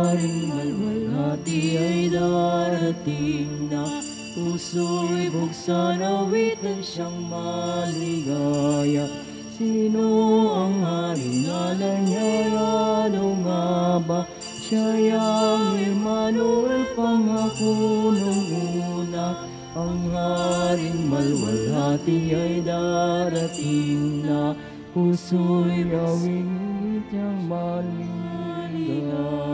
Haring malwalhati ay darating na Puso'y buksan awitan siyang maligaya Sino ang haring alanyaya ano nga ba? Siya yung Emmanuel pangako nung una Ang haring malwalhati ay darating na Puso'y gawing niyang maligaya.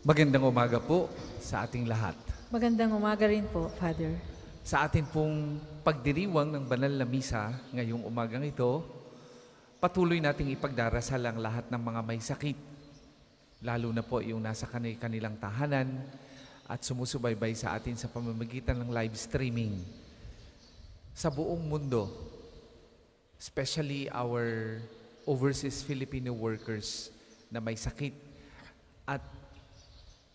Magandang umaga po sa ating lahat. Magandang umaga rin po, Father. Sa atin pong pagdiriwang ng banal na misa ngayong umagang ito, patuloy nating ipagdarasal ang lahat ng mga may sakit, lalo na po yung nasa kanil kanilang tahanan at sumusubaybay sa atin sa pamamagitan ng live streaming sa buong mundo, especially our overseas Filipino workers na may sakit at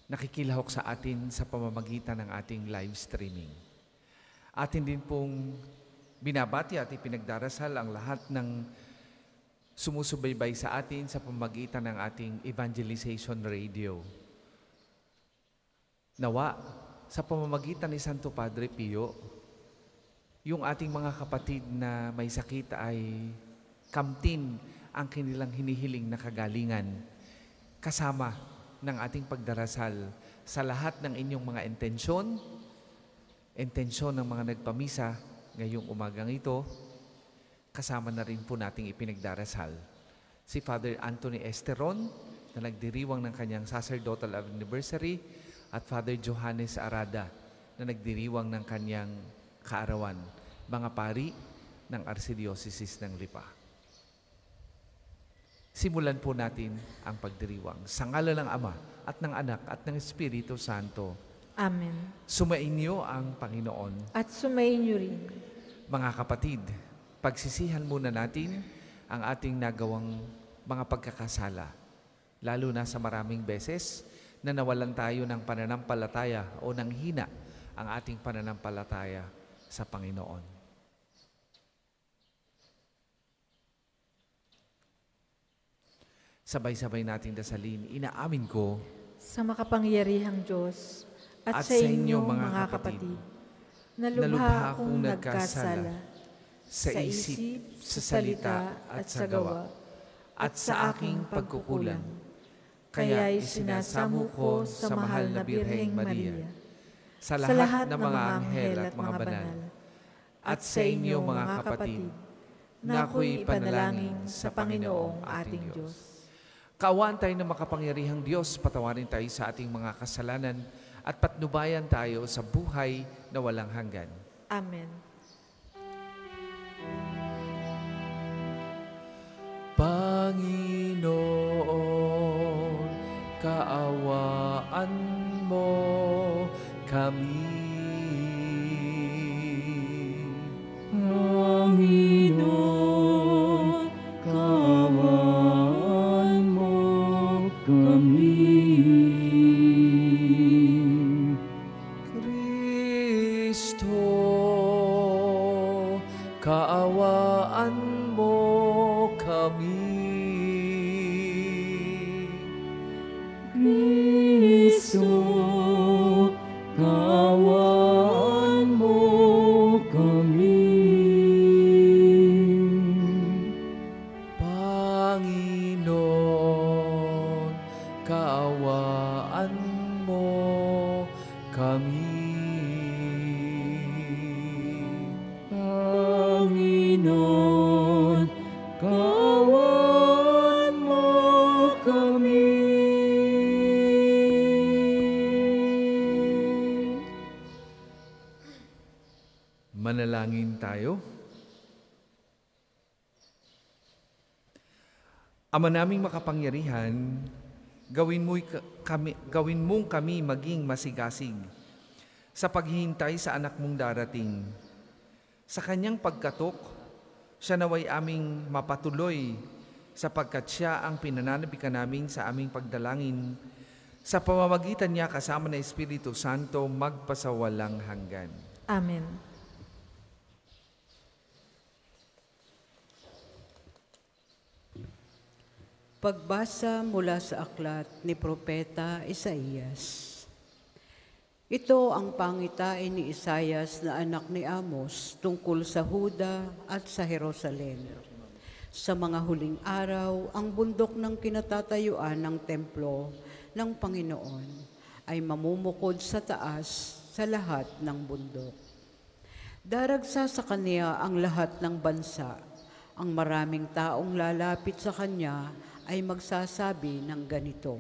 nakikilahok sa atin sa pamamagitan ng ating live streaming. Atin din pong binabati at ipinagdarasal ang lahat ng sumusubaybay sa atin sa pamamagitan ng ating evangelization radio. Nawa, sa pamamagitan ni Santo Padre Pio, yung ating mga kapatid na may sakit ay kamtin ang kanilang hinihiling na kagalingan kasama ng ating pagdarasal sa lahat ng inyong mga intensyon, intensyon ng mga nagpamisa ngayong umagang ito, kasama na rin po nating ipinagdarasal si Father Anthony Esteron na nagdiriwang ng kanyang sacerdotal anniversary at Father Johannes Arada na nagdiriwang ng kanyang kaarawan, mga pari ng Archdiocese ng Lipa. Simulan po natin ang pagdiriwang sa ngalan ng Ama at ng Anak at ng Espiritu Santo. Amen. Sumainyo ang Panginoon. At sumayin niyo rin. Mga kapatid, pagsisihan muna natin ang ating nagawang mga pagkakasala, lalo na sa maraming beses na nawalan tayo ng pananampalataya o ng hina ang ating pananampalataya sa Panginoon. Sabay-sabay nating dasalin, inaamin ko Sa makapangyarihang Diyos at, At sa inyo mga kapatid, na lubha akong nagkasala sa isip, sa salita at sa gawa, at sa aking pagkukulang. Kaya isinasamo ko sa mahal na Birheng Maria, sa lahat ng mga anghel at mga banal, at sa inyo mga kapatid, na ako'y panalangin sa Panginoong ating Diyos. Kaawaan tayo ng makapangyarihang Diyos, patawarin tayo sa ating mga kasalanan at patnubayan tayo sa buhay na walang hanggan. Amen. Panginoon, kaawaan mo kami. Panginoon, Manalangin tayo. Ama naming makapangyarihan, gawin mo kami gawin mong kami maging masigasig sa paghihintay sa anak mong darating. Sa kanyang pagkatok, siya naway aming mapatuloy sapagkat siya ang pinananabikan namin sa aming pagdalangin sa pamamagitan niya kasama ng Espiritu Santo magpasawalang hanggan. Amen. Pagbasa mula sa aklat ni Propeta Isaías. Ito ang pangitain ni Isayas na anak ni Amos tungkol sa Huda at sa Jerusalem. Sa mga huling araw, ang bundok ng kinatatayuan ng templo ng Panginoon ay mamumukod sa taas sa lahat ng bundok. Daragsa sa kanya ang lahat ng bansa. Ang maraming taong lalapit sa kanya ay magsasabi ng ganito,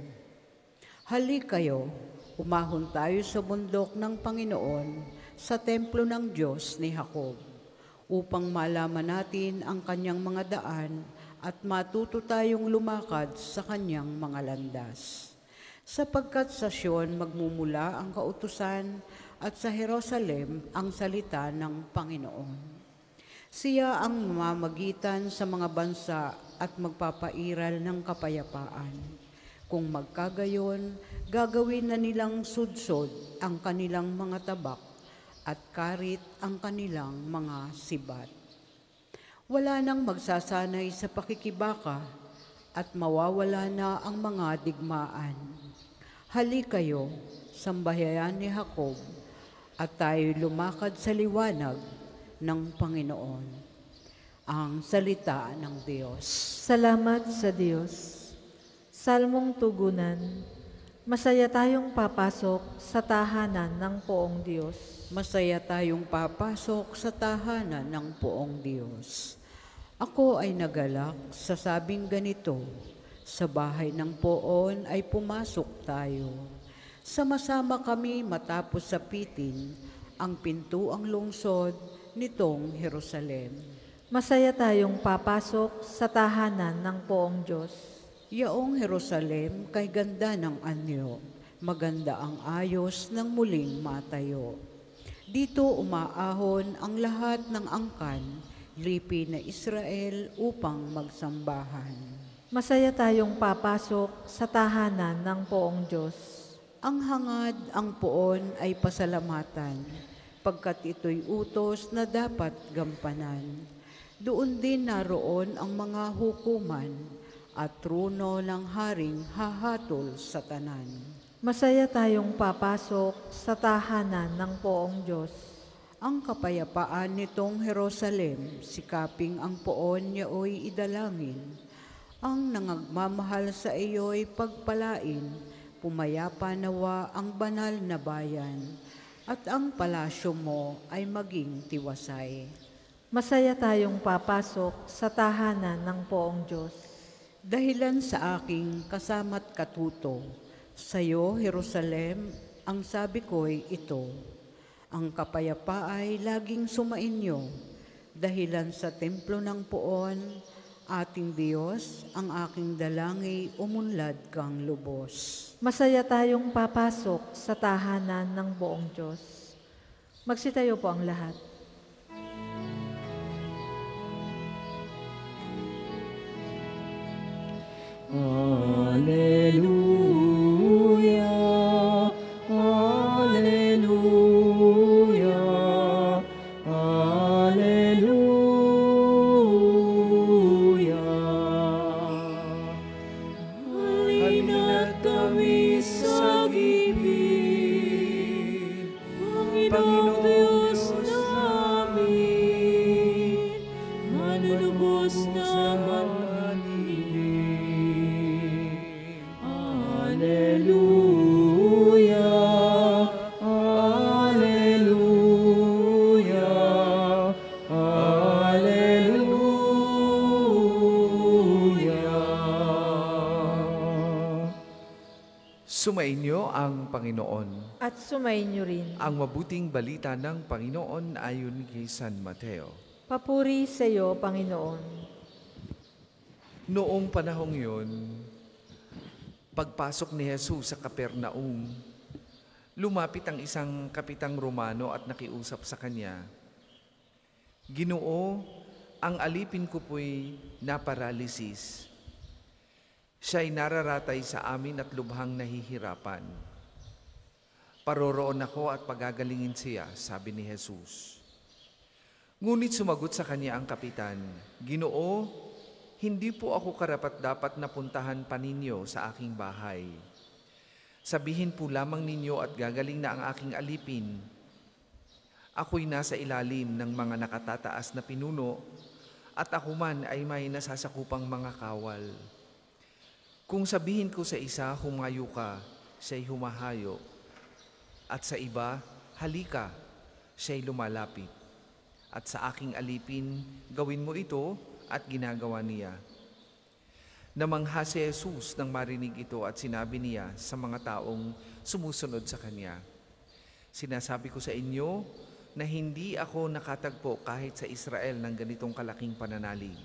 Hali kayo, umahon tayo sa bundok ng Panginoon, sa templo ng Diyos ni Jacob, upang malaman natin ang kanyang mga daan at matuto tayong lumakad sa kanyang mga landas. Sapagkat sa Sion magmumula ang kautusan at sa Jerusalem ang salita ng Panginoon. Siya ang mamamagitan sa mga bansa at magpapairal ng kapayapaan. Kung magkagayon, gagawin na nilang sudsod ang kanilang mga tabak at karit ang kanilang mga sibat. Wala nang magsasanay sa pakikibaka at mawawala na ang mga digmaan. Hali kayo, sambahayan ni Jacob, at tayo lumakad sa liwanag ng Panginoon. Ang salita ng Diyos. Salamat sa Diyos. Salmong tugunan, masaya tayong papasok sa tahanan ng poong Diyos. Masaya tayong papasok sa tahanan ng poong Diyos. Ako ay nagalak sa sabing ganito, sa bahay ng poon ay pumasok tayo. Sama-sama kami matapos sapitin ang pintuang lungsod nitong Jerusalem. Masaya tayong papasok sa tahanan ng poong Diyos. Yaong Jerusalem kay ganda ng anyo, maganda ang ayos ng muling matayo. Dito umaahon ang lahat ng angkan, lipi na Israel upang magsambahan. Masaya tayong papasok sa tahanan ng poong Diyos. Ang hangad, ang poon ay pasalamatan, pagkat ito'y utos na dapat gampanan. Doon din naroon ang mga hukuman at trono ng haring hahatol sa tanan. Masaya tayong papasok sa tahanan ng poong Diyos. Ang kapayapaan nitong Jerusalem, sikaping ang poon niyaoy idalangin. Ang nangagmamahal sa iyo'y pagpalain, pumayapa nawa ang banal na bayan, at ang palasyo mo ay maging tiwasay. Masaya tayong papasok sa tahanan ng poong Diyos. Dahilan sa aking kasama't katuto, sa iyo, Jerusalem, ang sabi ko'y ito. Ang kapayapa ay laging sumainyo, dahilan sa templo ng poon, ating Diyos, ang aking dalangi, umunlad kang lubos. Masaya tayong papasok sa tahanan ng buong Diyos. Magsitayo po ang lahat. Alleluia, Sumainyo ang Panginoon. At sumainyo rin. Ang mabuting balita ng Panginoon ayon kay San Mateo. Papuri sa iyo, Panginoon. Noong panahong yun, pagpasok ni Jesus sa Kapernaum, lumapit ang isang kapitang Romano at nakiusap sa kanya, Ginoo, ang alipin ko po'y naparalisis. Siya'y nararatay sa amin at lubhang nahihirapan. Paroroon ako at pagagalingin siya, sabi ni Jesus. Ngunit sumagot sa kanya ang kapitan, Ginoo, hindi po ako karapat dapat na puntahan pa ninyo sa aking bahay. Sabihin po lamang ninyo at gagaling na ang aking alipin. Ako'y nasa ilalim ng mga nakatataas na pinuno at ako man ay may nasasakupang mga kawal. Kung sabihin ko sa isa, humayo ka, siya'y humahayo. At sa iba, halika, siya'y lumalapit. At sa aking alipin, gawin mo ito at ginagawa niya. Namangha si Jesus nang marinig ito at sinabi niya sa mga taong sumusunod sa Kanya. Sinasabi ko sa inyo na hindi ako nakatagpo kahit sa Israel ng ganitong kalaking pananalig.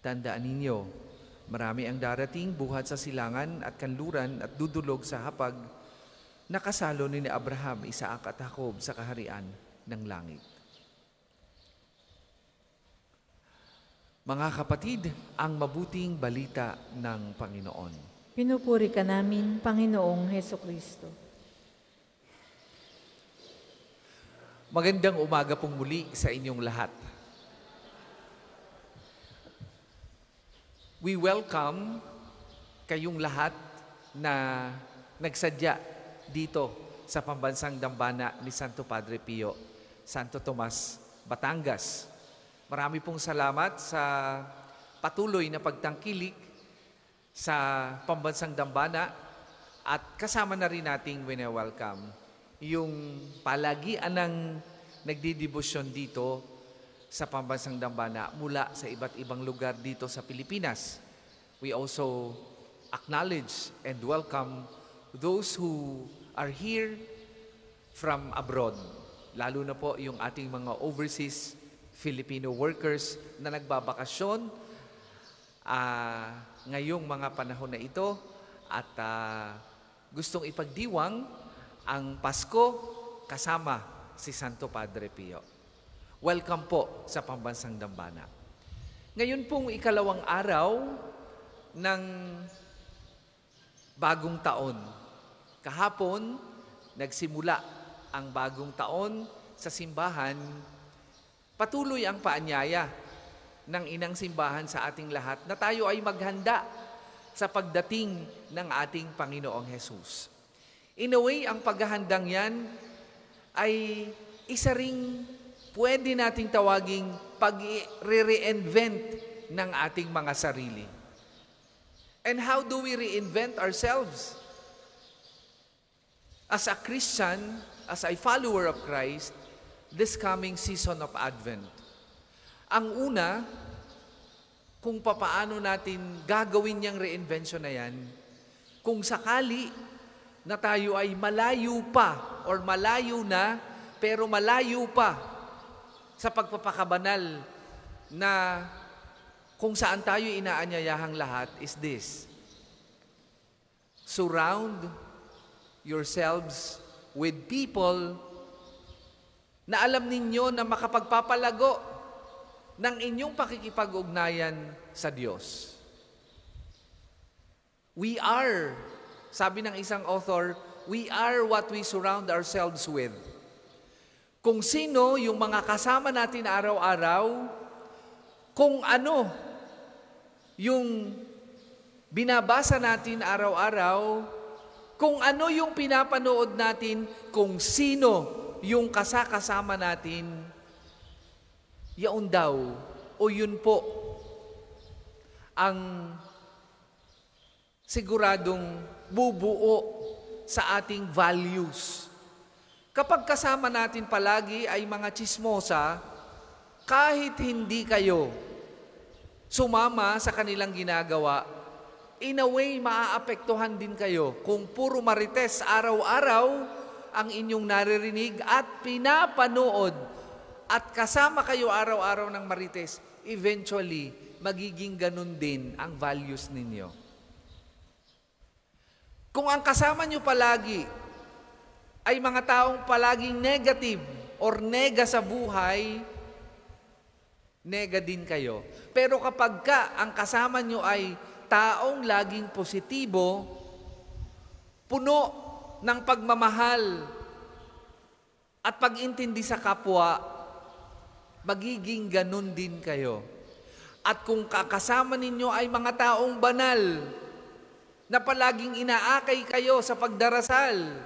Tandaan ninyo, marami ang darating buhat sa silangan at kanluran at dudulog sa hapag nakasalo ni Abraham, Isaac at Jacob sa kaharian ng langit. Mga kapatid, ang mabuting balita ng Panginoon. Pinupuri ka namin, Panginoong Heso Kristo. Magandang umaga pong muli sa inyong lahat. We welcome kayong lahat na nagsadya dito sa pambansang dambana ni Santo Padre Pio, Santo Tomas, Batangas. Marami pong salamat sa patuloy na pagtangkilik sa pambansang dambana at kasama na rin nating wine-welcome yung palagian ng nagdidibusyon dito sa pambansang dambana mula sa iba't ibang lugar dito sa Pilipinas. We also acknowledge and welcome those who are here from abroad. Lalo na po yung ating mga overseas Filipino workers na nagbabakasyon ah, ngayong mga panahon na ito at ah, gustong ipagdiwang ang Pasko kasama si Santo Padre Pio. Welcome po sa Pambansang Dambana. Ngayon pong ikalawang araw ng bagong taon. Kahapon, nagsimula ang bagong taon sa simbahan. Patuloy ang paanyaya ng inang simbahan sa ating lahat na tayo ay maghanda sa pagdating ng ating Panginoong Hesus. In a way, ang paghahandang yan ay isa ring pwede nating tawaging pag-re-reinvent ng ating mga sarili. And how do we reinvent ourselves? As a Christian, as a follower of Christ, this coming season of Advent. Ang una, kung papaano natin gagawin yung reinvention na yan, kung sakali na tayo ay malayo pa or malayo na, pero malayo pa sa pagpapakabanal na kung saan tayo inaanyayahang lahat is this. Surround yourselves with people na alam ninyo na makapagpapalago ng inyong pakikipag-ugnayan sa Diyos. We are, sabi ng isang author, we are what we surround ourselves with. Kung sino yung mga kasama natin araw-araw, kung ano yung binabasa natin araw-araw, kung ano yung pinapanood natin, kung sino yung kasakasama natin, yaon daw o yun po ang siguradong bubuo sa ating values. Kapag kasama natin palagi ay mga chismosa, kahit hindi kayo sumama sa kanilang ginagawa, in a way, maaapektuhan din kayo kung puro marites araw-araw ang inyong naririnig at pinapanood at kasama kayo araw-araw ng marites, eventually, magiging ganun din ang values ninyo. Kung ang kasama nyo palagi ay mga taong palaging negative or nega sa buhay, nega din kayo. Pero kapag ka ang kasama nyo ay taong laging positibo, puno ng pagmamahal at pag-intindi sa kapwa, magiging ganun din kayo. At kung kakasama ninyo ay mga taong banal, na palaging inaakay kayo sa pagdarasal,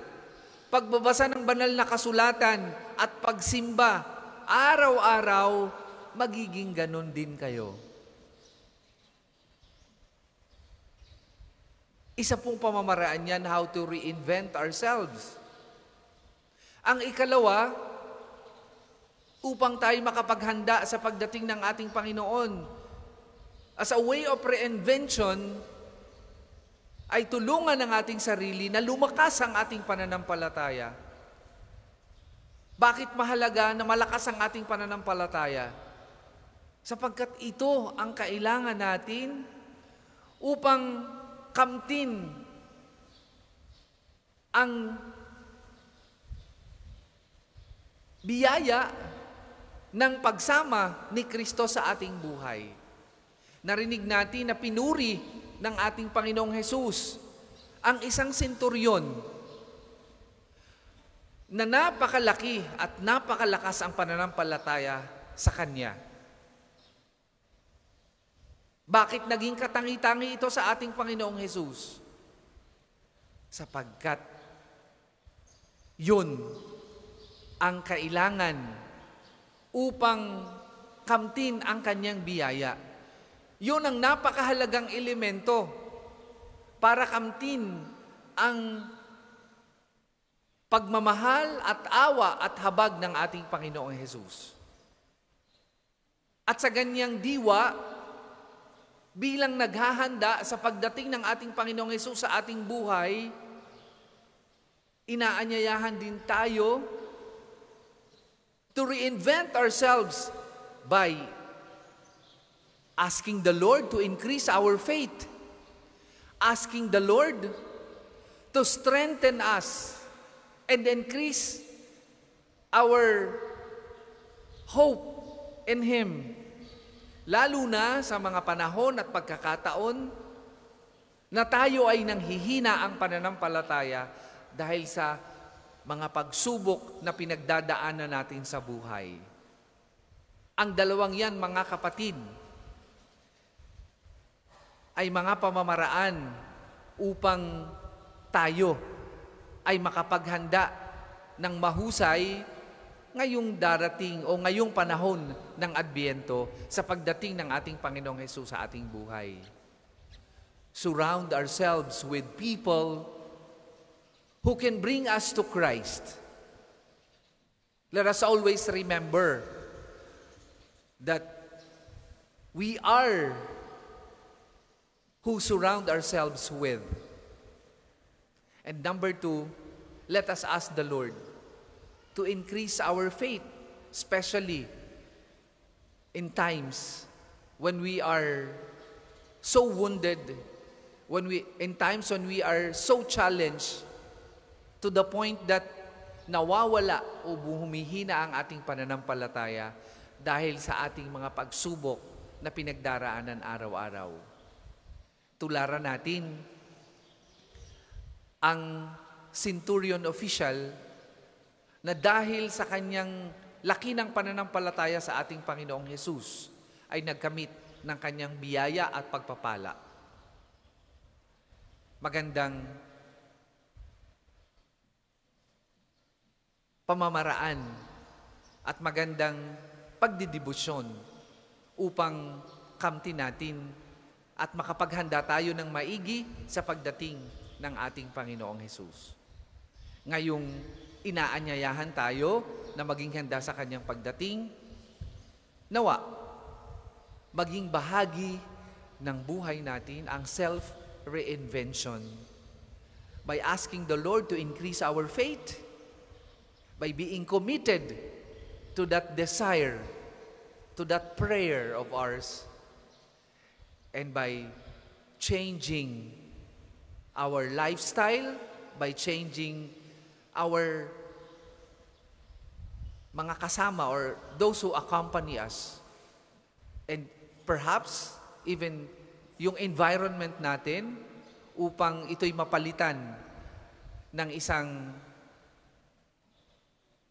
pagbabasa ng banal na kasulatan at pagsimba, araw-araw, magiging ganon din kayo. Isa pong pamamaraan yan how to reinvent ourselves. Ang ikalawa, upang tayo makapaghanda sa pagdating ng ating Panginoon. As a way of reinvention, ay tulungan ng ating sarili na lumakas ang ating pananampalataya. Bakit mahalaga na malakas ang ating pananampalataya? Sapagkat ito ang kailangan natin upang kamtin ang biyaya ng pagsama ni Kristo sa ating buhay. Narinig natin na pinuri ng ating Panginoong Hesus ang isang senturyon na napakalaki at napakalakas ang pananampalataya sa Kanya. Bakit naging katangi-tangi ito sa ating Panginoong Hesus? Sapagkat yun ang kailangan upang kamtin ang kanyang biyaya. Yun ang napakahalagang elemento para kamtin ang pagmamahal at awa at habag ng ating Panginoong Hesus. At sa ganyang diwa, bilang naghahanda sa pagdating ng ating Panginoong Hesus sa ating buhay, inaanyayahan din tayo to reinvent ourselves by asking the Lord to increase our faith, asking the Lord to strengthen us and increase our hope in Him. Lalo na sa mga panahon at pagkakataon na tayo ay nanghihina ang pananampalataya dahil sa mga pagsubok na pinagdadaanan natin sa buhay. Ang dalawang yan, mga kapatid, ay mga pamamaraan upang tayo ay makapaghanda ng mahusay ngayong darating o ngayong panahon ng Adbyento sa pagdating ng ating Panginoong Hesus sa ating buhay. Surround ourselves with people who can bring us to Christ. Let us always remember that we are who surround ourselves with. And number two, let us ask the Lord to increase our faith, especially in times when we are so wounded, when we in times when we are so challenged to the point that nawawala o humihina ang ating pananampalataya dahil sa ating mga pagsubok na pinagdaraanan araw-araw. Tularan natin ang centurion official na dahil sa kanyang laki ng pananampalataya sa ating Panginoong Yesus ay nagkamit ng kanyang biyaya at pagpapala. Magandang pamamaraan at magandang pagdidibusyon upang kamti natin at makapaghanda tayo ng maigi sa pagdating ng ating Panginoong Hesus. Ngayong inaanyayahan tayo na maging handa sa kanyang pagdating, nawa, maging bahagi ng buhay natin ang self-reinvention by asking the Lord to increase our faith, by being committed to that desire, to that prayer of ours, and by changing our lifestyle, by changing our mga kasama or those who accompany us. And perhaps even yung environment natin upang ito'y mapalitan ng isang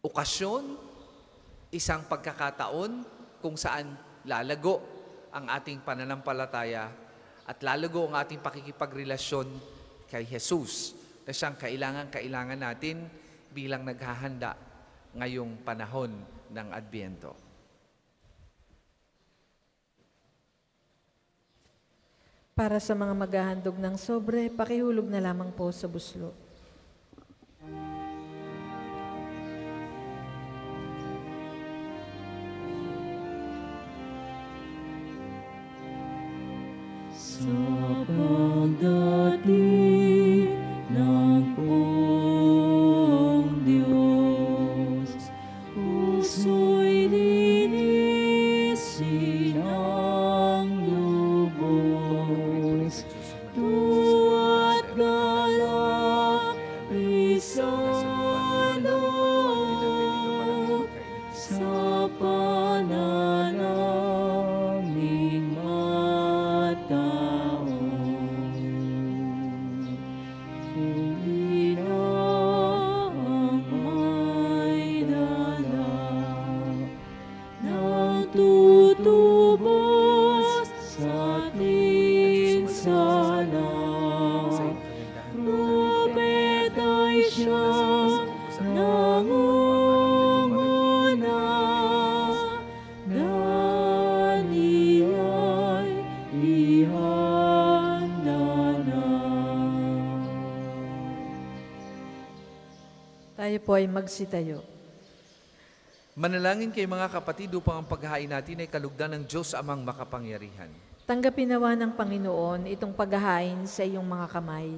okasyon, isang pagkakataon kung saan lalago ang ating pananampalataya at lalago ang ating pakikipagrelasyon kay Jesus na siyang kailangan-kailangan natin bilang naghahanda ngayong panahon ng Adbyento. Para sa mga maghahandog ng sobre, pakihulog na lamang po sa buslo. Sa pagdating po ay magsitayo. Manalangin kay mga kapatid upang ang paghahain natin ay kalugdan ng Diyos amang makapangyarihan. Tanggapin nawa ng Panginoon itong paghahain sa iyong mga kamay,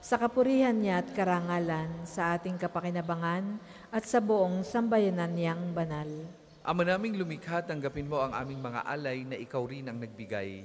sa kapurihan niya at karangalan, sa ating kapakinabangan at sa buong sambayanan niyang banal. Ama naming lumikha, tanggapin mo ang aming mga alay na ikaw rin ang nagbigay.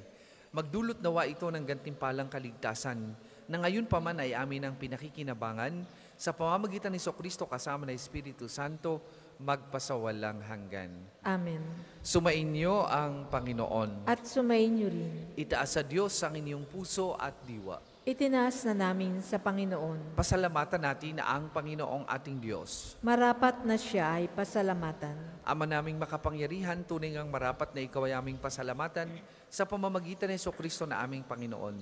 Magdulot nawa ito ng gantimpalang kaligtasan na ngayon pa man ay amin ang pinakikinabangan sa pamamagitan ni Kristo kasama ng Espiritu Santo magpasawalang hanggan. Amen. Sumainyo ang Panginoon. At sumayin niyo rin. Itaas sa Diyos ang inyong puso at diwa. Itinaas na namin sa Panginoon. Pasalamatan natin na ang Panginoong ating Diyos. Marapat na siya ay pasalamatan. Ama naming makapangyarihan, tunay ngang marapat na ikaw ay aming pasalamatan sa pamamagitan ni Kristo na aming Panginoon.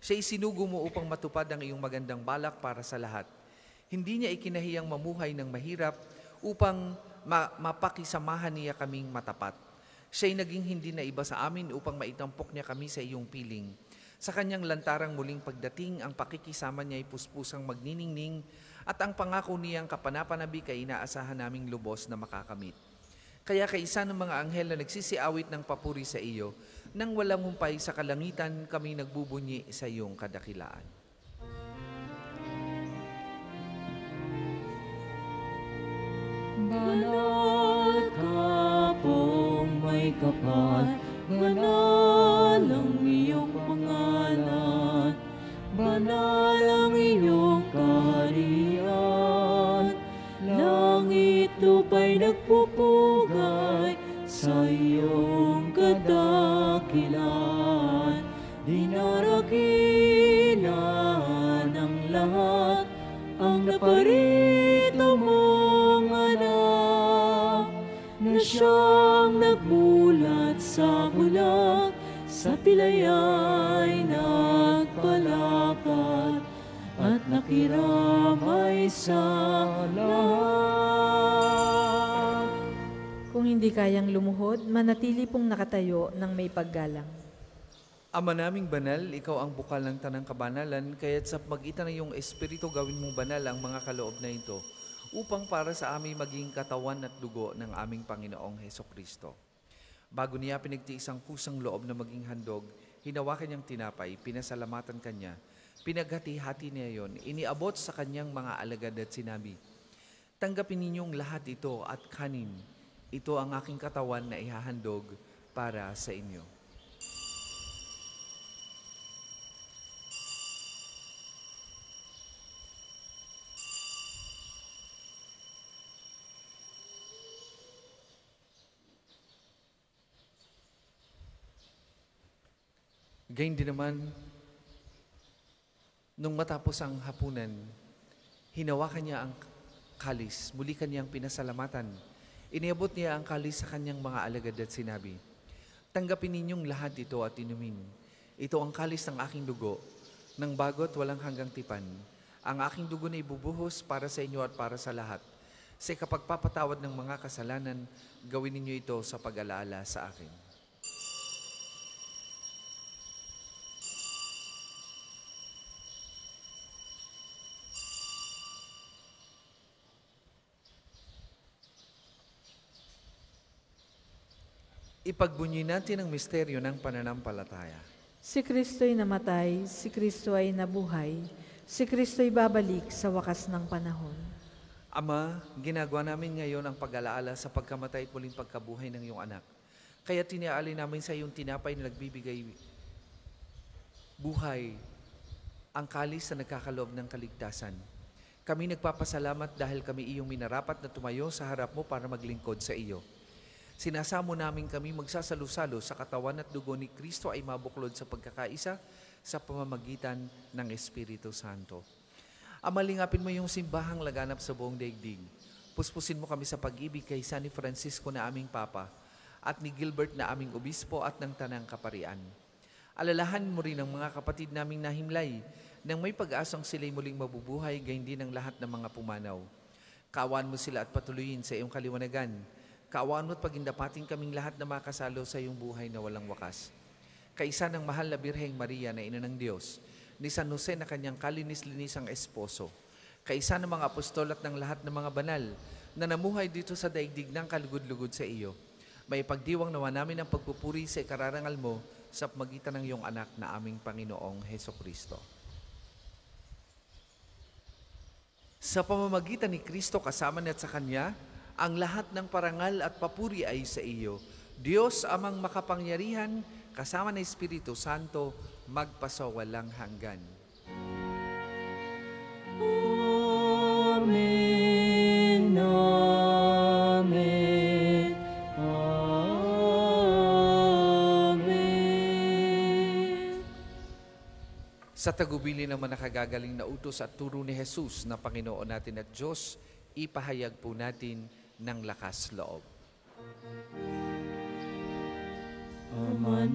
Siya isinugo mo upang matupad ang iyong magandang balak para sa lahat. Hindi niya ikinahiyang mamuhay ng mahirap upang ma- mapakisamahan niya kaming matapat. Siya'y naging hindi na iba sa amin upang maitampok niya kami sa iyong piling. Sa kanyang lantarang muling pagdating, ang pakikisama niya ay puspusang magniningning at ang pangako niyang kapanapanabik ay inaasahan naming lubos na makakamit. Kaya kaisa ng mga anghel na nagsisiawit ng papuri sa iyo, nang walang humpay sa kalangitan, kami nagbubunyi sa iyong kadakilaan. Banal ka pong may kapal, banal ang iyong pangalan, banal ang iyong kaharian. Langit lupa'y nagpupugay sa iyong kadakilan, dinarakilan ng lahat ang naparito siyang nagmulat sa bulag sa pilayay nagpalakad at nakiramay sa lahat. Kung hindi kayang lumuhod, manatili pong nakatayo ng may paggalang. Ama naming banal, ikaw ang bukal ng tanang kabanalan, kaya't sa magitan ng iyong Espiritu gawin mong banal ang mga kaloob na ito, upang para sa aming maging katawan at dugo ng aming Panginoong Heso Kristo. Bago niya pinagtiis ang kusang loob na maging handog, hinawakan niyang tinapay, pinasalamatan kanya, pinaghati-hati niya yon, iniabot sa kanyang mga alagad at sinabi, Tanggapin ninyong lahat ito at kanin. Ito ang aking katawan na ihahandog para sa inyo. Gayun din naman, nung matapos ang hapunan, hinawakan niya ang kalis, muli kanyang pinasalamatan. Iniabot niya ang kalis sa kanyang mga alagad at sinabi, Tanggapin ninyong lahat ito at inumin. Ito ang kalis ng aking dugo, ng bagot walang hanggang tipan. Ang aking dugo na ibubuhos para sa inyo at para sa lahat. Sa kapagpapatawad ng mga kasalanan, gawin ninyo ito sa pag-alaala sa akin. Ipagbunyi natin ang misteryo ng pananampalataya. Si Kristo'y namatay, si Kristo ay nabuhay, si Kristo'y babalik sa wakas ng panahon. Ama, ginagawa namin ngayon ang pag-alaala sa pagkamatay at muling pagkabuhay ng iyong anak. Kaya tiniaalay namin sa iyong tinapay na nagbibigay buhay ang kalis na nagkakaloob ng kaligtasan. Kami nagpapasalamat dahil kami iyong minarapat na tumayo sa harap mo para maglingkod sa iyo. Sinasamo namin kami magsasalo-salo sa katawan at dugo ni Kristo ay mabuklod sa pagkakaisa sa pamamagitan ng Espiritu Santo. Amalingapin mo yung simbahang laganap sa buong daigdig. Puspusin mo kami sa pag-ibig kay San Francisco na aming Papa at ni Gilbert na aming Obispo at ng Tanang Kaparian. Alalahan mo rin ang mga kapatid naming nahimlay nang may pag-asang sila'y muling mabubuhay gayon din ang lahat ng mga pumanaw. Kawan mo sila at patuloyin sa iyong kaliwanagan. Kawan mo at pagindapating kaming lahat na makasalo sa iyong buhay na walang wakas. Kaisa ng mahal na Birheng Maria na ina ng Diyos, ni San Jose na kanyang kalinis-linisang esposo, kaisa ng mga apostol at ng lahat ng mga banal na namuhay dito sa daigdig ng kalugod-lugod sa iyo. May pagdiwang nawa namin ang pagpupuri sa ikararangal mo sa magitan ng iyong anak na aming Panginoong Heso Kristo. Sa pamamagitan ni Kristo kasama niya at sa Kanya, ang lahat ng parangal at papuri ay sa iyo. Diyos amang makapangyarihan, kasama ng Espiritu Santo, magpasawalang hanggan. Amen. Amen. Amen. Sa tagubili naman nakagagaling na utos at turo ni Jesus na Panginoon natin at Diyos, ipahayag po natin ng lakas loob. Ama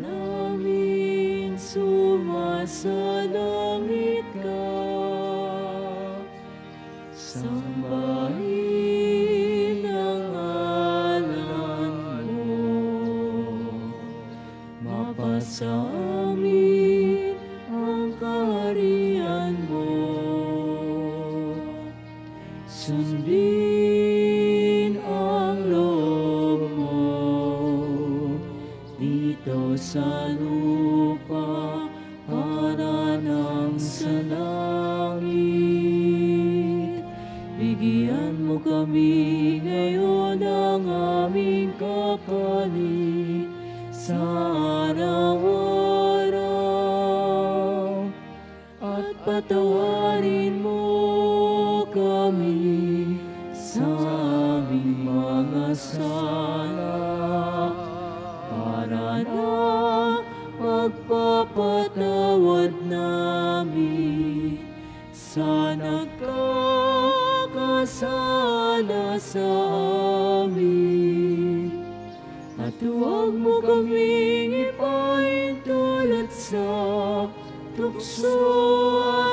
tukso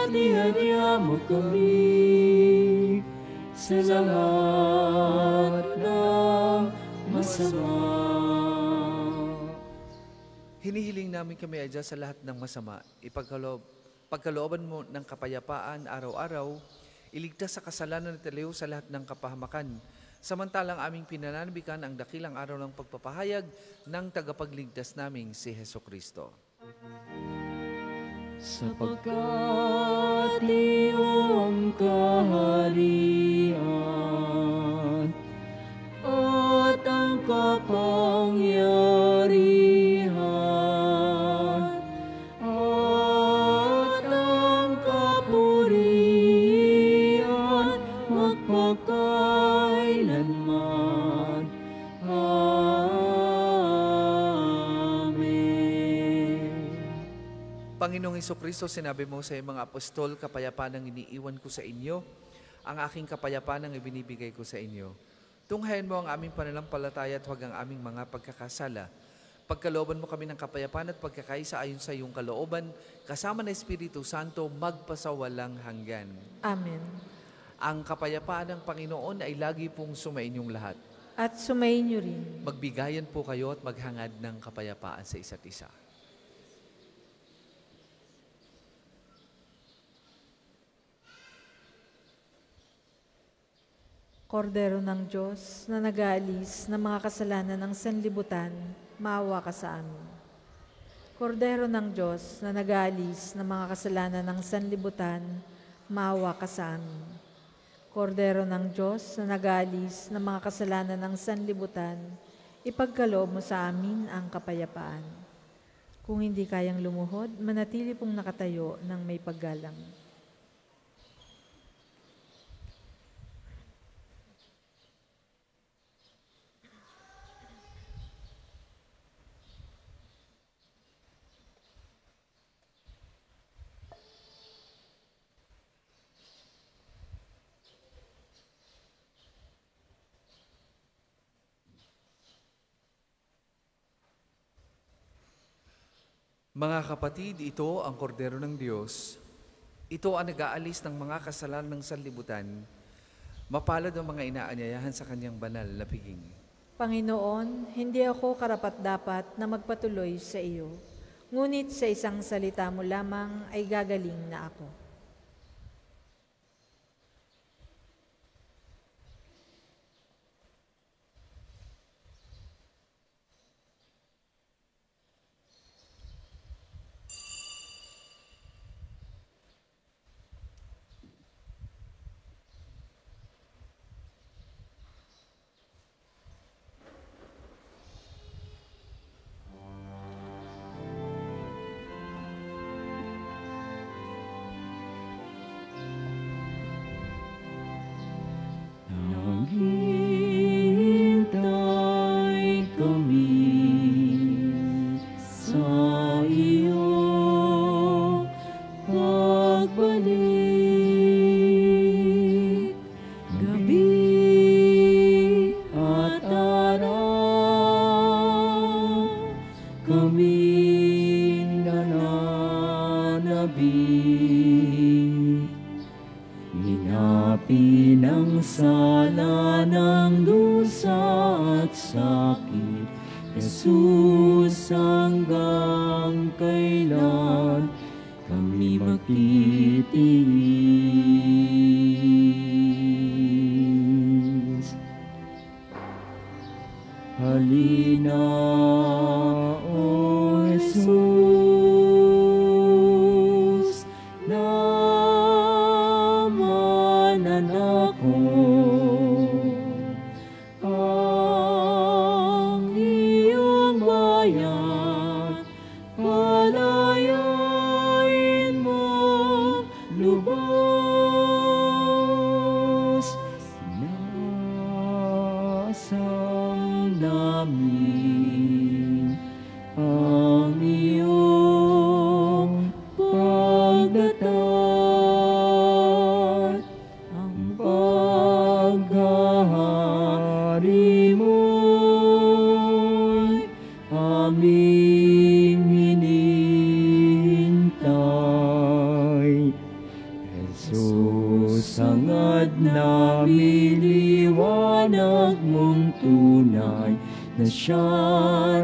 at ihanya mo kami sa lahat ng masama. Hinihiling namin kami adya sa lahat ng masama, ipagkaloob, pagkalooban mo ng kapayapaan araw-araw, iligtas sa kasalanan at aliw sa lahat ng kapahamakan, samantalang aming pinananabikan ang dakilang araw ng pagpapahayag ng tagapagligtas naming si Heso Kristo. Sapagkat iyong kaharian at ang kapangyarihan Heso Kristo, sinabi mo sa mga apostol, kapayapaan ang iniiwan ko sa inyo, ang aking kapayapaan ang ibinibigay ko sa inyo. Tunghayan mo ang aming pananampalataya at huwag ang aming mga pagkakasala. Pagkalooban mo kami ng kapayapaan at pagkakaisa ayon sa iyong kalooban, kasama ng Espiritu Santo, magpasawalang hanggan. Amen. Ang kapayapaan ng Panginoon ay lagi pong sumainyong lahat. At sumayin niyo rin. Magbigayan po kayo at maghangad ng kapayapaan sa isa't isa. Kordero ng Diyos na nag-aalis ng mga kasalanan ng sanlibutan, maawa ka sa amin. Kordero ng Diyos na nag-aalis ng mga kasalanan ng sanlibutan, maawa ka sa amin. Kordero ng Diyos na nag-aalis ng mga kasalanan ng sanlibutan, ipagkaloob mo sa amin ang kapayapaan. Kung hindi kayang lumuhod, manatili pong nakatayo ng may paggalang. Mga kapatid, ito ang kordero ng Diyos. Ito ang nag-aalis ng mga kasalanan ng sanlibutan. Mapalad ang mga inaanyayahan sa kanyang banal na piging. Panginoon, hindi ako karapat-dapat na magpatuloy sa iyo. Ngunit sa isang salita mo lamang ay gagaling na ako. Ng dusa at sakit Jesus hanggang kailan kami magtitiis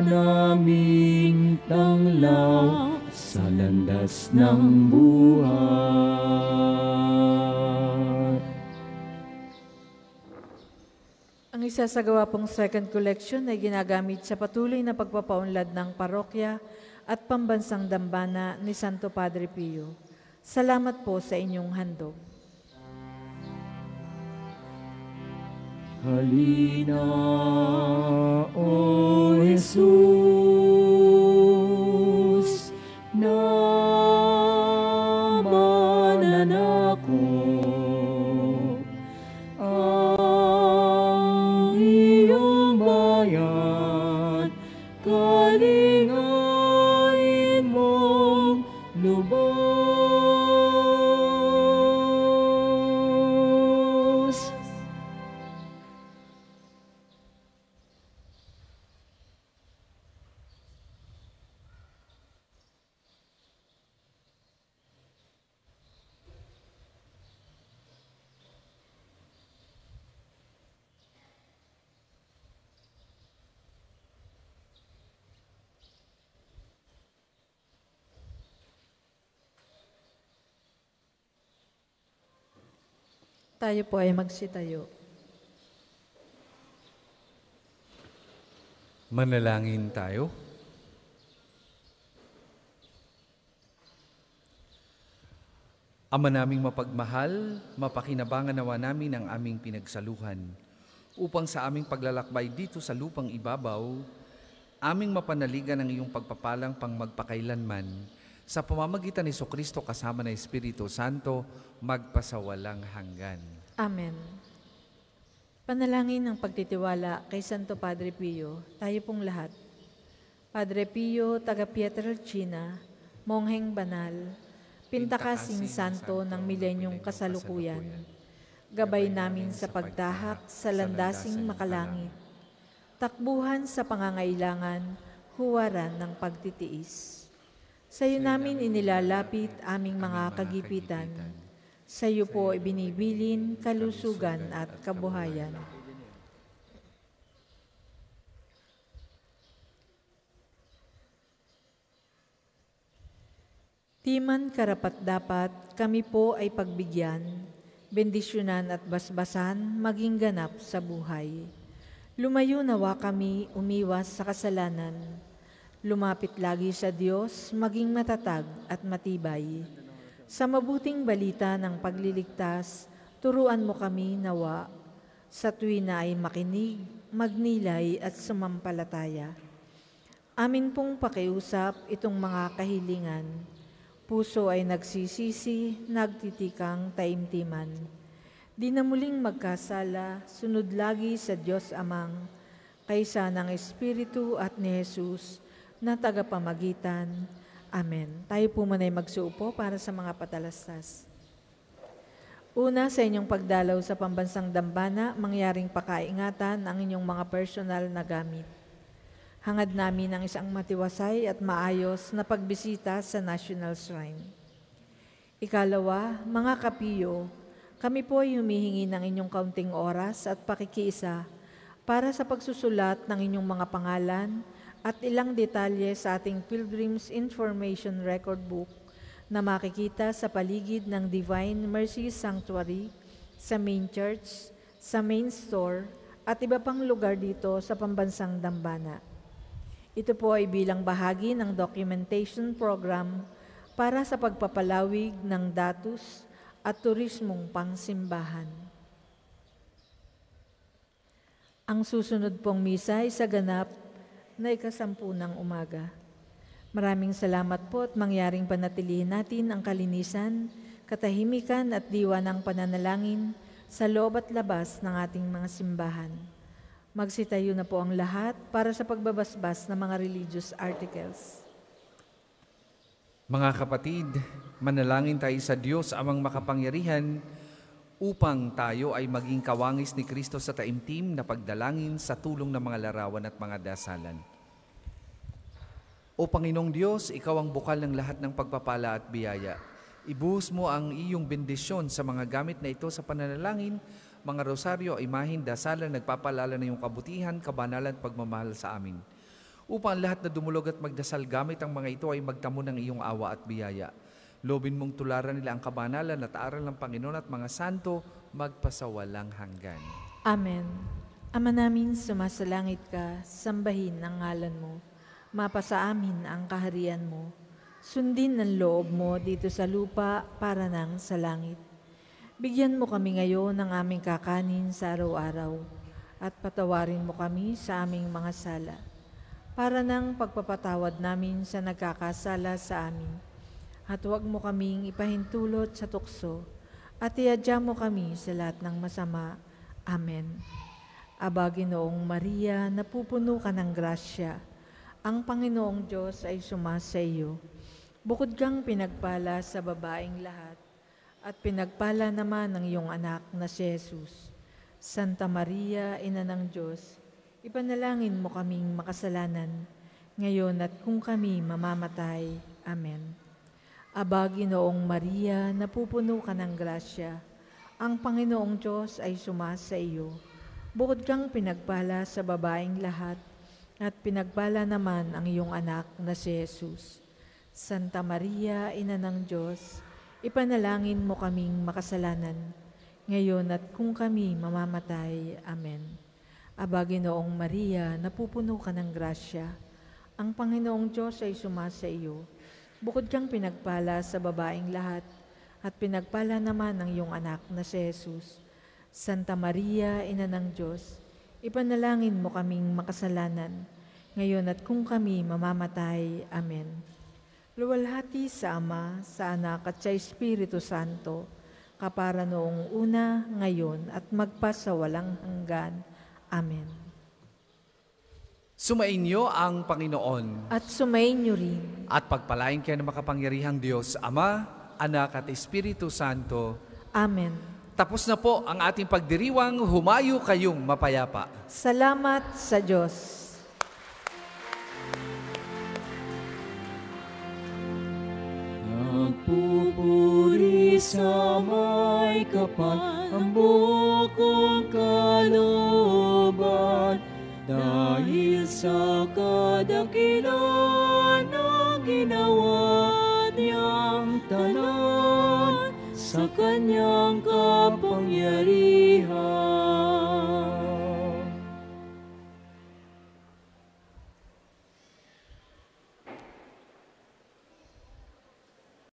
naming tanglaw sa landas ng buhay. Ang isasagawa pong second collection ay ginagamit sa patuloy na pagpapaunlad ng parokya at pambansang dambana ni Santo Padre Pio. Salamat po sa inyong handog. Halina, O Jesus, Tayo po ay magsitayo. Manalangin tayo. Ama naming mapagmahal, mapakinabangan nawa namin ang aming pinagsaluhan upang sa aming paglalakbay dito sa lupang ibabaw, aming mapanaligan ang iyong pagpapalang pang magpakailanman sa pamamagitan ni Kristo kasama ng Espiritu Santo magpasawalang hanggan. Amen. Panalangin ng pagtitiwala kay Santo Padre Pio, tayo pong lahat. Padre Pio, taga Pietrelcina, mongheng banal, pintakasing santo ng milenyong kasalukuyan, gabay namin sa pagtahak sa landasing makalangit, takbuhan sa pangangailangan, huwaran ng pagtitiis. Sa iyo namin inilalapit aming mga kagipitan, sa iyo po ibinibilin kalusugan at kabuhayan. Timan karapat-dapat, kami po ay pagbigyan, bendisyonan at basbasan maging ganap sa buhay. Lumayo nawa kami umiwas sa kasalanan. Lumapit lagi sa Diyos, maging matatag at matibay. Sa mabuting balita ng pagliligtas, turuan mo kami nawa. Sa tuwi na ay makinig, magnilay at sumampalataya. Amin pong pakiusap itong mga kahilingan. Puso ay nagsisisi, nagtitikang taimtiman. Di na muling magkasala, sunod lagi sa Diyos Amang, kaysa ng Espiritu at ni Jesus na tagapamagitan. Amen. Tayo po manay magsuupo para sa mga patalastas. Una, sa inyong pagdalaw sa pambansang dambana, mangyaring pakaingatan ang inyong mga personal na gamit. Hangad namin ang isang matiwasay at maayos na pagbisita sa National Shrine. Ikalawa, mga kapiyo, kami po ay humihingi ng inyong kaunting oras at pakikiisa para sa pagsusulat ng inyong mga pangalan at ilang detalye sa ating Pilgrim's Information Record Book na makikita sa paligid ng Divine Mercy Sanctuary, sa main church, sa main store, at iba pang lugar dito sa pambansang Dambana. Ito po ay bilang bahagi ng documentation program para sa pagpapalawig ng datos at turismong pangsimbahan. Ang susunod pong misa ay sa ganap na ikasampu ng umaga. Maraming salamat po at mangyaring panatilihin natin ang kalinisan, katahimikan at diwa ng pananalangin sa loob at labas ng ating mga simbahan. Magsitayo na po ang lahat para sa pagbabasbas ng mga religious articles. Mga kapatid, manalangin tayo sa Diyos amang makapangyarihan upang tayo ay maging kawangis ni Kristo sa taimtim na pagdalangin sa tulong ng mga larawan at mga dasalan. O Panginoong Diyos, Ikaw ang bukal ng lahat ng pagpapala at biyaya. Ibuhos mo ang iyong bendisyon sa mga gamit na ito sa pananalangin, mga rosaryo, imahin, dasalan, nagpapalala ng iyong kabutihan, kabanalan at pagmamahal sa amin. Upang ang lahat na dumulog at magdasal gamit ang mga ito ay magtamo ng iyong awa at biyaya. Lobin mong tularan nila ang kabanalan at aral ng Panginoon at mga santo magpasawalang hanggan. Amen. Ama namin, sumasalangit ka, sambahin ang ngalan mo. Mapasa amin ang kaharian mo. Sundin ang loob mo dito sa lupa para nang sa langit. Bigyan mo kami ngayon ng aming kakanin sa araw-araw at patawarin mo kami sa aming mga sala para nang pagpapatawad namin sa nagkakasala sa amin. At huwag mo kaming ipahintulot sa tukso at iadya mo kami sa lahat ng masama. Amen. Aba, Ginoong Maria, napupuno ka ng grasya. Ang Panginoong Diyos ay sumasa iyo. Bukod kang pinagpala sa babaeng lahat, at pinagpala naman ng iyong anak na si Jesus. Santa Maria, Ina ng Diyos, ipanalangin mo kaming makasalanan, ngayon at kung kami mamamatay. Amen. Aba, Ginoong Maria, napupuno ka ng grasya. Ang Panginoong Diyos ay sumasa iyo. Bukod kang pinagpala sa babaeng lahat, at pinagpala naman ang iyong anak na si Jesus. Santa Maria, Ina ng Diyos, ipanalangin mo kaming makasalanan, ngayon at kung kami mamamatay. Amen. Aba, Ginoong Maria, napupuno ka ng grasya. Ang Panginoong Diyos ay sumasa iyo. Bukod kang pinagpala sa babaing lahat, at pinagpala naman ng iyong anak na si Jesus. Santa Maria, Ina ng Diyos, ipanalangin mo kaming makasalanan, ngayon at kung kami mamamatay. Amen. Luwalhati sa Ama, sa Anak at sa Espiritu Santo, kapara noong una, ngayon at magpasawalang hanggan. Amen. Sumainyo ang Panginoon At sumainyo rin, at pagpalain kayo ng makapangyarihang Diyos, Ama, Anak at Espiritu Santo. Amen. Tapos na po ang ating pagdiriwang, humayo kayong mapayapa. Salamat sa Diyos. Nagpupuri sa may kapal ang bukong kalooban dahil sa kadakilan ng ginawa niyang tanan sa kanyang kapangyarihan.